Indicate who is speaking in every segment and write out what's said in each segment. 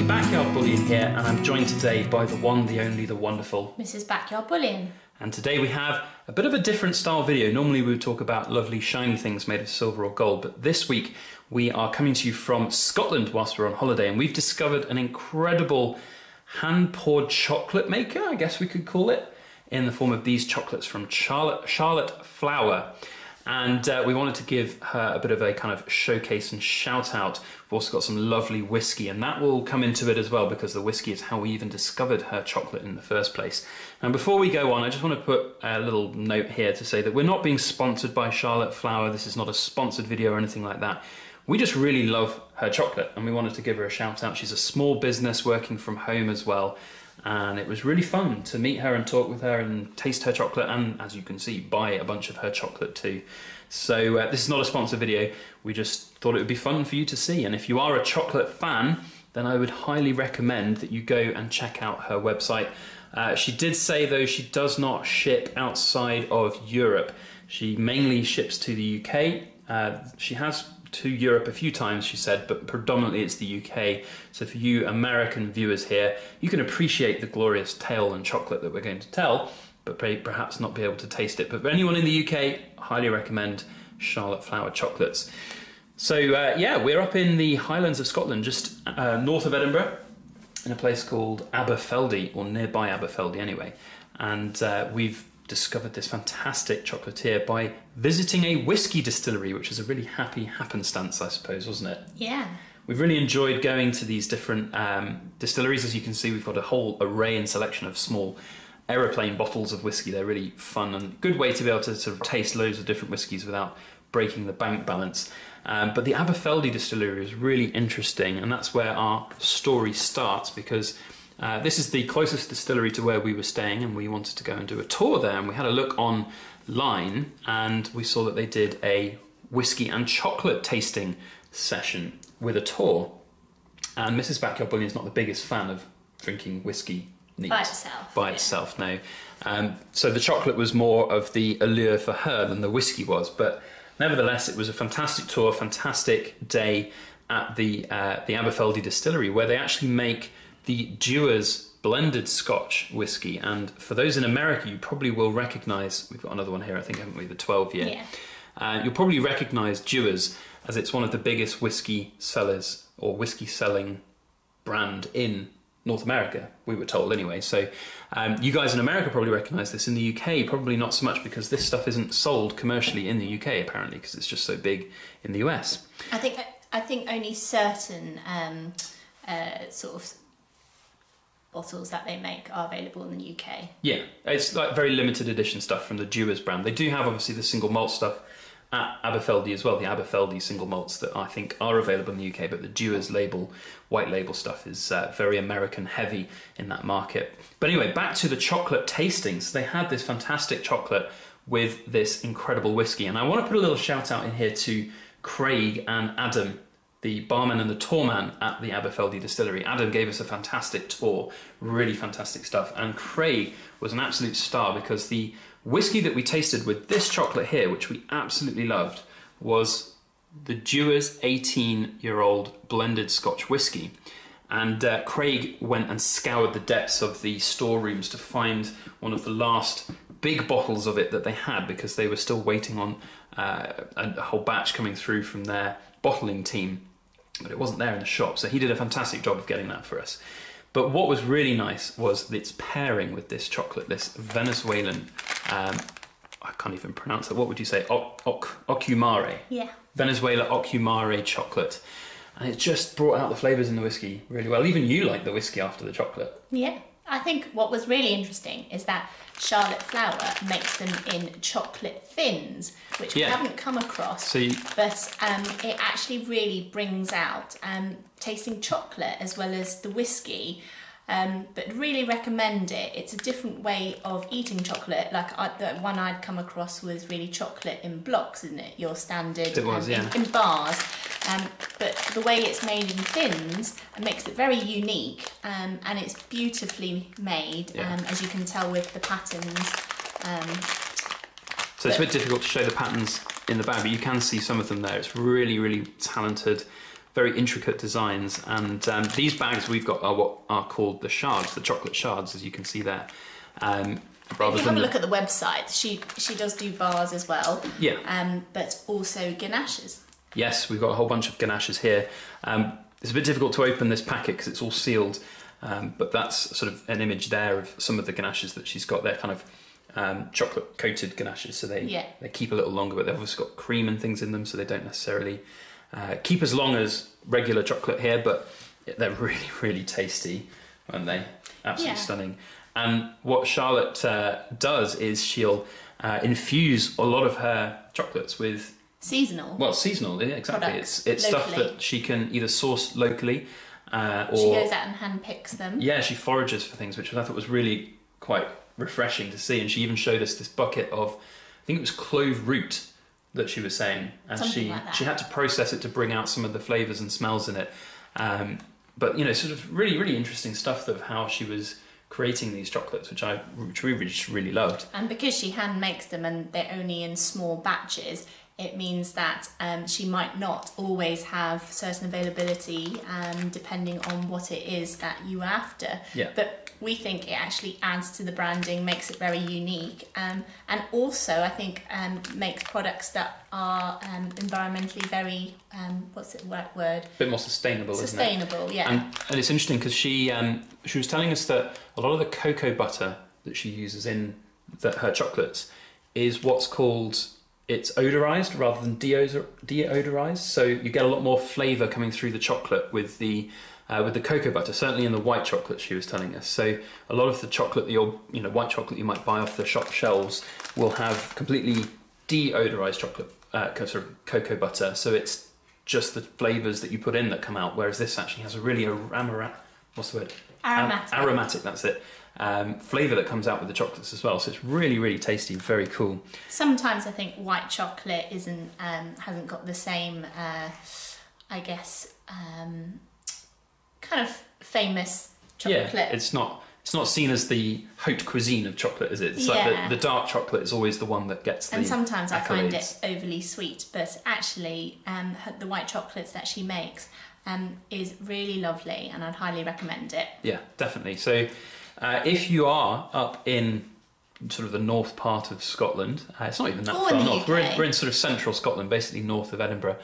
Speaker 1: Billy, Backyard Bullion here, and I'm joined today by the one, the only, the wonderful.
Speaker 2: Mrs. Backyard Bullion.
Speaker 1: And today we have a bit of a different style video. Normally we would talk about lovely shiny things made of silver or gold, but this week we are coming to you from Scotland whilst we're on holiday, and we've discovered an incredible hand-poured chocolate maker, I guess we could call it, in the form of these chocolates from Charlotte, Charlotte Flower and uh, we wanted to give her a bit of a kind of showcase and shout out. We've also got some lovely whiskey, and that will come into it as well because the whiskey is how we even discovered her chocolate in the first place. And before we go on, I just want to put a little note here to say that we're not being sponsored by Charlotte Flower. This is not a sponsored video or anything like that. We just really love her chocolate, and we wanted to give her a shout out. She's a small business working from home as well and it was really fun to meet her and talk with her and taste her chocolate and as you can see buy a bunch of her chocolate too. So uh, this is not a sponsor video. We just thought it would be fun for you to see. And if you are a chocolate fan then I would highly recommend that you go and check out her website. Uh, she did say though she does not ship outside of Europe. She mainly ships to the UK uh, she has to Europe a few times, she said, but predominantly it's the UK. So for you American viewers here, you can appreciate the glorious tale and chocolate that we're going to tell, but perhaps not be able to taste it. But for anyone in the UK, highly recommend Charlotte Flower chocolates. So uh, yeah, we're up in the Highlands of Scotland, just uh, north of Edinburgh, in a place called Aberfeldy, or nearby Aberfeldy anyway. And uh, we've discovered this fantastic chocolatier by visiting a whiskey distillery, which is a really happy happenstance, I suppose, wasn't it?
Speaker 2: Yeah.
Speaker 1: We've really enjoyed going to these different um, distilleries. As you can see, we've got a whole array and selection of small aeroplane bottles of whiskey. They're really fun and good way to be able to sort of taste loads of different whiskies without breaking the bank balance. Um, but the Aberfeldy distillery is really interesting, and that's where our story starts because uh, this is the closest distillery to where we were staying, and we wanted to go and do a tour there. And we had a look online, and we saw that they did a whiskey and chocolate tasting session with a tour. And Mrs. Backyard Bullion is not the biggest fan of drinking whiskey neat
Speaker 2: by itself.
Speaker 1: By
Speaker 2: yeah.
Speaker 1: itself, no. Um, so the chocolate was more of the allure for her than the whiskey was. But nevertheless, it was a fantastic tour, fantastic day at the uh, the Aberfeldy distillery, where they actually make the Dewar's blended Scotch whiskey. And for those in America, you probably will recognise, we've got another one here, I think, haven't we? The 12 year.
Speaker 2: Yeah.
Speaker 1: Uh, you'll probably recognise Dewar's as it's one of the biggest whiskey sellers or whiskey selling brand in North America, we were told anyway. So um, you guys in America probably recognise this. In the UK, probably not so much because this stuff isn't sold commercially in the UK apparently because it's just so big in the US.
Speaker 2: I think I think only certain um, uh, sort of bottles that they make are available in the UK.
Speaker 1: Yeah, it's like very limited edition stuff from the Dewar's brand. They do have obviously the single malt stuff at Aberfeldy as well, the Aberfeldy single malts that I think are available in the UK, but the Dewar's label, white label stuff is uh, very American heavy in that market. But anyway, back to the chocolate tastings. They had this fantastic chocolate with this incredible whiskey, and I want to put a little shout out in here to Craig and Adam the barman and the tourman at the Aberfeldy distillery. Adam gave us a fantastic tour, really fantastic stuff. And Craig was an absolute star because the whiskey that we tasted with this chocolate here, which we absolutely loved, was the Dewar's 18 year old blended Scotch whiskey. And uh, Craig went and scoured the depths of the storerooms to find one of the last big bottles of it that they had because they were still waiting on uh, a whole batch coming through from their bottling team but it wasn't there in the shop. So he did a fantastic job of getting that for us. But what was really nice was its pairing with this chocolate, this Venezuelan, um, I can't even pronounce it. What would you say? O- Ocumare.
Speaker 2: Yeah.
Speaker 1: Venezuela Ocumare chocolate. And it just brought out the flavours in the whiskey really well. Even you like the whiskey after the chocolate.
Speaker 2: Yeah. I think what was really interesting is that Charlotte Flower makes them in chocolate thins, which yeah. we haven't come across. So you... But um, it actually really brings out um, tasting chocolate as well as the whiskey. Um, but really recommend it. It's a different way of eating chocolate. Like I, the one I'd come across was really chocolate in blocks, isn't it? Your standard
Speaker 1: it was,
Speaker 2: um,
Speaker 1: yeah.
Speaker 2: in, in bars. Um, but the way it's made in tins makes it very unique um, and it's beautifully made, yeah. Um, as you can tell with the patterns. Um,
Speaker 1: so it's a bit difficult to show the patterns in the bag, but you can see some of them there. It's really, really talented very intricate designs. And um, these bags we've got are what are called the shards, the chocolate shards, as you can see there.
Speaker 2: Um, rather if you have a look at the website, she she does do bars as well.
Speaker 1: Yeah.
Speaker 2: Um, but also ganaches.
Speaker 1: Yes, we've got a whole bunch of ganaches here. Um, it's a bit difficult to open this packet because it's all sealed, um, but that's sort of an image there of some of the ganaches that she's got. They're kind of um, chocolate coated ganaches, so they
Speaker 2: yeah.
Speaker 1: they keep a little longer, but they've also got cream and things in them, so they don't necessarily uh, keep as long as regular chocolate here. But they're really really tasty, aren't they? Absolutely yeah. stunning. And what Charlotte uh, does is she'll uh, infuse a lot of her chocolates with
Speaker 2: seasonal.
Speaker 1: Well, seasonal, yeah, exactly. Products, it's it's locally. stuff that she can either source locally. Uh, or,
Speaker 2: she goes out and handpicks them.
Speaker 1: Yeah, she forages for things, which I thought was really quite refreshing to see. And she even showed us this bucket of, I think it was clove root that she was saying, and
Speaker 2: Something
Speaker 1: she
Speaker 2: like
Speaker 1: she had to process it to bring out some of the flavors and smells in it. Um, but you know, sort of really really interesting stuff of how she was creating these chocolates, which I which we really, really loved.
Speaker 2: And because she hand makes them and they're only in small batches, it means that um, she might not always have certain availability um, depending on what it is that you are after.
Speaker 1: Yeah.
Speaker 2: But we think it actually adds to the branding, makes it very unique, um, and also I think um, makes products that are um, environmentally very um, what's it word? A
Speaker 1: bit more sustainable.
Speaker 2: Sustainable,
Speaker 1: yeah. And, and, it's interesting because she she was telling us that a lot of the cocoa butter that she uses in that her chocolates is what's called it's odorized rather than deodorized, so you get a lot more flavor coming through the chocolate with the uh, with the cocoa butter. Certainly in the white chocolate, she was telling us. So a lot of the chocolate, that you're, you know white chocolate you might buy off the shop shelves, will have completely deodorized chocolate, uh, sort of cocoa butter. So it's just the flavors that you put in that come out. Whereas this actually has a really aromatic, what's the word?
Speaker 2: Aromatic.
Speaker 1: aromatic. That's it um, flavour that comes out with the chocolates as well. So it's really, really tasty, very cool.
Speaker 2: Sometimes I think white chocolate isn't um, hasn't got the same, uh, I guess, um, kind of famous chocolate.
Speaker 1: Yeah, it's not. It's not seen as the haute cuisine of chocolate, is it? It's yeah. like the, the, dark chocolate is always the one that gets the.
Speaker 2: And sometimes
Speaker 1: accolades. I
Speaker 2: find it overly sweet, but actually, um, the white chocolates that she makes um, is really lovely, and I'd highly recommend it.
Speaker 1: Yeah, definitely. So uh, if you are up in sort of the north part of Scotland, uh, it's not even that far north. We're in, we're in, sort of central Scotland, basically north of Edinburgh.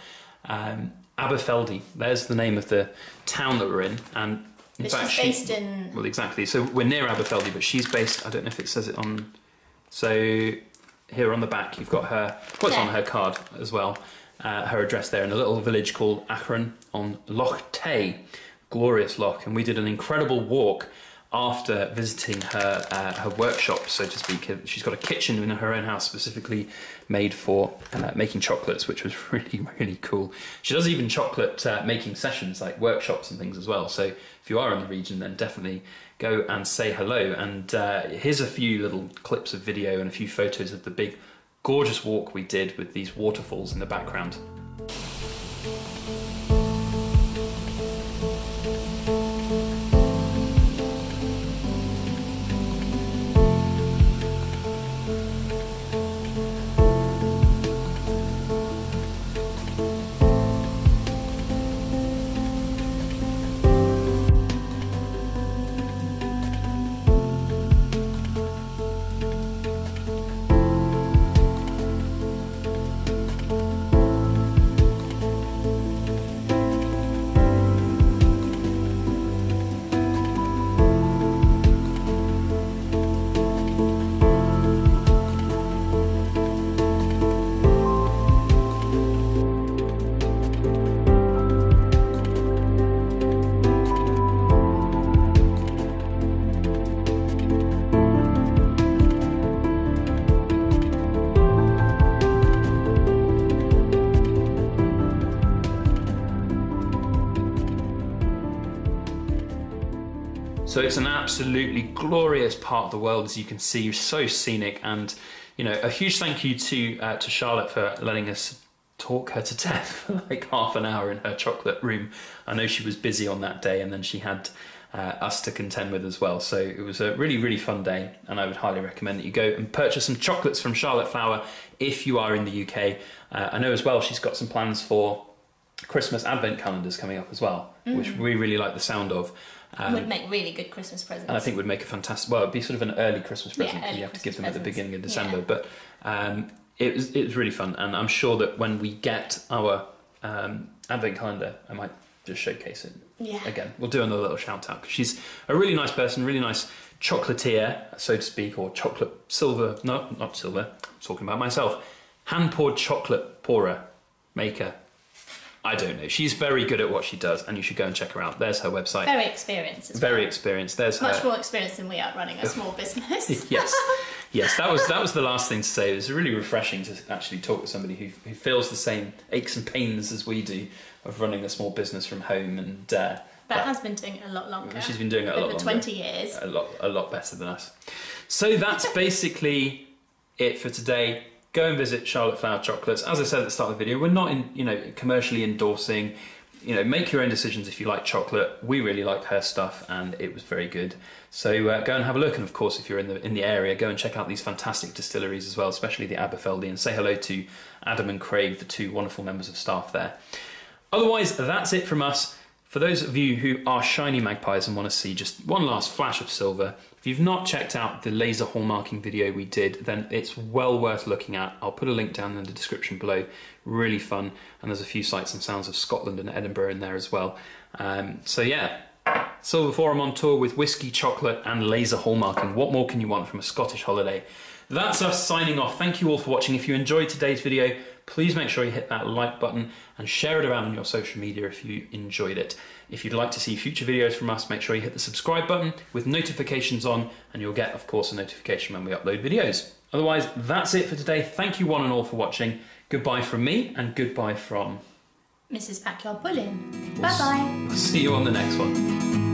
Speaker 1: Um, Aberfeldy, there's the name of the town that we're in, and
Speaker 2: in but fact, she's based in.
Speaker 1: Well, exactly. So we're near Aberfeldy, but she's based. I don't know if it says it on. So here on the back, you've got her. What's yeah. on her card as well? Uh, her address there in a little village called Acharn on Loch Tay, glorious loch, and we did an incredible walk after visiting her uh, her workshop, so to speak. She's got a kitchen in her own house specifically made for uh, making chocolates, which was really really cool. She does even chocolate uh, making sessions, like workshops and things as well. So if you are in the region, then definitely go and say hello. And uh, here's a few little clips of video and a few photos of the big gorgeous walk we did with these waterfalls in the background. Absolutely glorious part of the world, as you can see, so scenic. And you know, a huge thank you to uh, to Charlotte for letting us talk her to death for like half an hour in her chocolate room. I know she was busy on that day, and then she had uh, us to contend with as well. So it was a really, really fun day, and I would highly recommend that you go and purchase some chocolates from Charlotte Flower if you are in the UK. Uh, I know as well she's got some plans for Christmas advent calendars coming up as well, mm. which we really like the sound of.
Speaker 2: Um, would make really good Christmas presents.
Speaker 1: And I think would make a fantastic. Well, it'd be sort of an early Christmas present. Yeah, you have Christmas to give them presents. at the beginning of December, yeah. but um, it was it was really fun, and I'm sure that when we get our um, advent calendar, I might just showcase it
Speaker 2: yeah.
Speaker 1: again. We'll do another little shout out because she's a really nice person, really nice chocolatier, so to speak, or chocolate silver. No, not silver. I'm talking about myself. Hand poured chocolate pourer maker I don't know. She's very good at what she does, and you should go and check her out. There's her website.
Speaker 2: Very experienced.
Speaker 1: very experienced. There's
Speaker 2: much
Speaker 1: her...
Speaker 2: more experienced than we are running a small business.
Speaker 1: yes, yes. That was that was the last thing to say. It was really refreshing to actually talk to somebody who who feels the same aches and pains as we do of running a small business from home and. Uh,
Speaker 2: that, has been doing it a lot longer.
Speaker 1: She's been doing it a lot
Speaker 2: longer.
Speaker 1: Twenty
Speaker 2: years.
Speaker 1: A lot, a lot better than us. So that's basically it for today go and visit Charlotte Flower Chocolates. As I said at the start of the video, we're not in, you know, commercially endorsing you know, make your own decisions if you like chocolate. We really liked her stuff, and it was very good. So uh, go and have a look. And of course, if you're in the in the area, go and check out these fantastic distilleries as well, especially the Aberfeldy, and say hello to Adam and Craig, the two wonderful members of staff there. Otherwise, that's it from us. For those of you who are shiny magpies and want to see just one last flash of silver, if you've not checked out the laser hallmarking video we did, then it's well worth looking at. I'll put a link down in the description below. Really fun, and there's a few sights and sounds of Scotland and Edinburgh in there as well. Um, so yeah, Silver Forum on tour with whiskey, chocolate, and laser hallmarking. What more can you want from a Scottish holiday? That's us signing off. Thank you all for watching. If you enjoyed today's video, please make sure you hit that like button and share it around on your social media if you enjoyed it. If you'd like to see future videos from us, make sure you hit the subscribe button with notifications on, and you'll get, of course, a notification when we upload videos. Otherwise, that's it for today. Thank you one and all for watching. Goodbye from me, and goodbye from
Speaker 2: Mrs. Backyard Pudding. Bye bye.
Speaker 1: We'll see you on the next one.